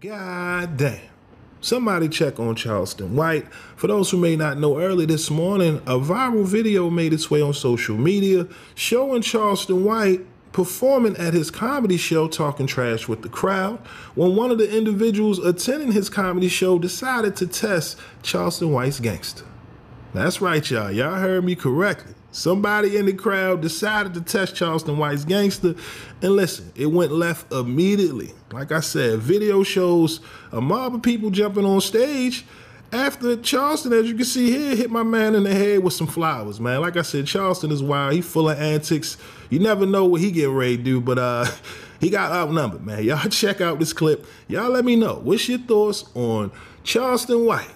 God damn. Somebody check on Charleston White. For those who may not know, early this morning, a viral video made its way on social media showing Charleston White performing at his comedy show talking trash with the crowd when one of the individuals attending his comedy show decided to test Charleston White's gangster. That's right, y'all. Y'all heard me correctly. Somebody in the crowd decided to test Charleston White's gangster. And listen, it went left immediately. Like I said, video shows a mob of people jumping on stage after Charleston, as you can see here, hit my man in the head with some flowers, man. Like I said, Charleston is wild. He full of antics. You never know what he getting ready to do, but uh, he got outnumbered, man. Y'all check out this clip. Y'all let me know. What's your thoughts on Charleston White?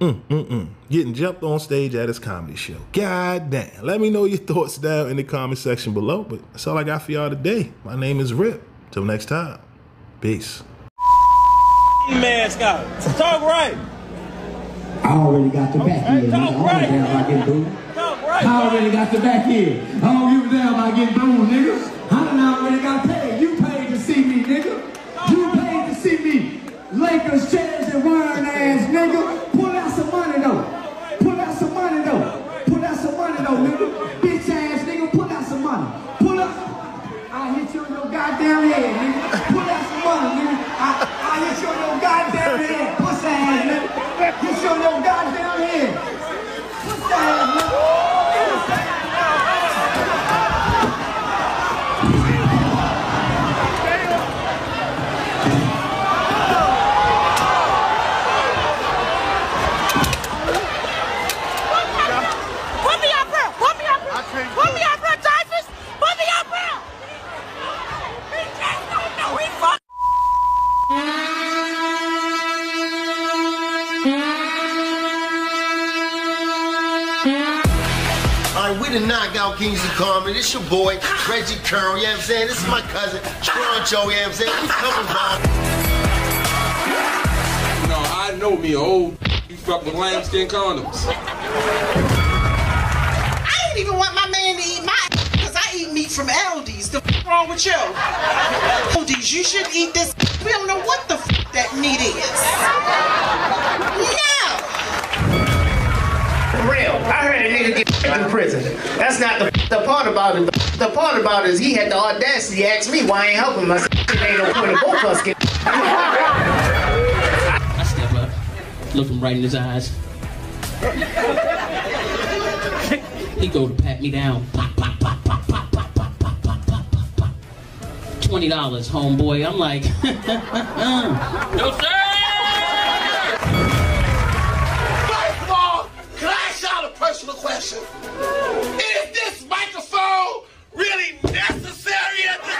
Mm, mm, mm. Getting jumped on stage at his comedy show. God damn. Let me know your thoughts down in the comment section below. But that's all I got for y'all today. My name is Rip. Till next time. Peace. Mask out. Talk right. I already got the back end. talk nigga. I don't right. give a damn about getting booed. Talk right. I already got the back end. I don't give a damn about getting booed, nigga. I done already got paid. You paid to see me, nigga. You paid to see me. Lakers, chairs, and wine ass, nigga. Dilly. All right, we the Knockout Kings of Comedy. This your boy, Reggie Curl, you know what I'm saying? This is my cousin, Stroncho, you know what I'm saying? We coming by. No, I know me old. You fuck with lambskin condoms. I don't even want my man to eat my because I eat meat from Aldi's. The f- wrong with you? Aldi's, you should eat this. We don't know what the f- that meat is. Real. I heard a nigga get in prison. That's not the the part about it. The part about it is he had the audacity to ask me why I ain't helping him. I said, "It ain't no point of both of us get. I step up, look him right in his eyes. he go to pat me down. Pop, pop, pop, pop, pop, pop, pop, pop, pop, pop, pop, pop. Twenty dollars, homeboy. I'm like, no sir. Question? Is this microphone really necessary at this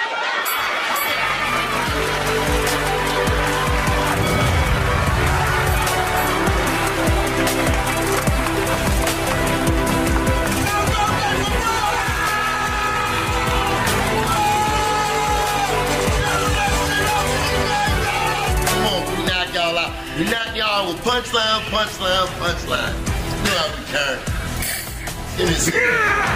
we knock y'all out. We knock y'all with punchline, punchline, punchline. You know how yeah